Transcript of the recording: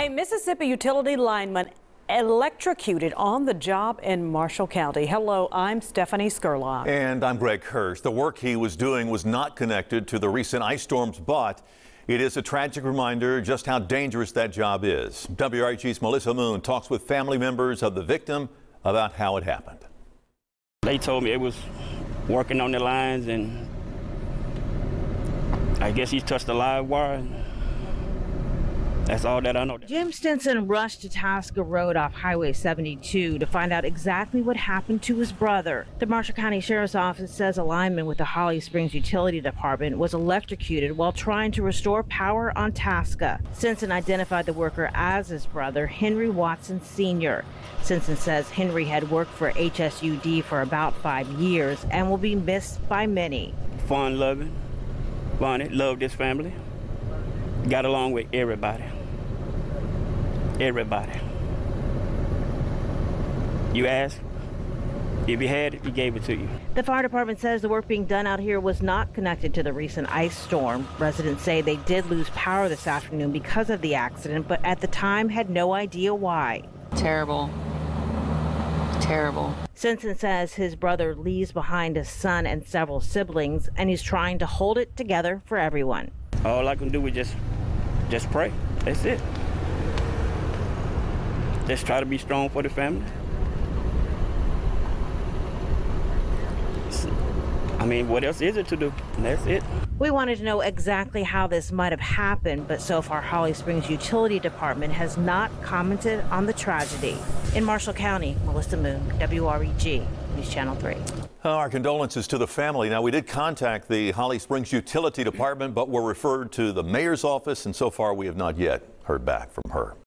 A Mississippi utility lineman electrocuted on the job in Marshall County. Hello, I'm Stephanie Scurlock. And I'm Greg Hurst. The work he was doing was not connected to the recent ice storms, but it is a tragic reminder just how dangerous that job is. WREG's Melissa Moon talks with family members of the victim about how it happened. They told me it was working on the lines and I guess he touched the live wire. That's all that I know. Jim Stinson rushed to Tasca Road off Highway 72 to find out exactly what happened to his brother. The Marshall County Sheriff's Office says a lineman with the Holly Springs Utility Department was electrocuted while trying to restore power on Tasca. Stinson identified the worker as his brother, Henry Watson Sr. Stinson says Henry had worked for HSUD for about five years and will be missed by many. Fun loving, wanted, loved his family, got along with everybody. Everybody. You asked, if you had it, he gave it to you. The fire department says the work being done out here was not connected to the recent ice storm. Residents say they did lose power this afternoon because of the accident, but at the time had no idea why. Terrible. Terrible. Stinson says his brother leaves behind a son and several siblings, and he's trying to hold it together for everyone. All I can do is just, just pray. That's it. Just try to be strong for the family. I mean, what else is it to do? And that's it. We wanted to know exactly how this might have happened, but so far, Holly Springs Utility Department has not commented on the tragedy. In Marshall County, Melissa Moon, WREG, News Channel 3. Uh, our condolences to the family. Now, we did contact the Holly Springs Utility Department, but were referred to the mayor's office, and so far we have not yet heard back from her.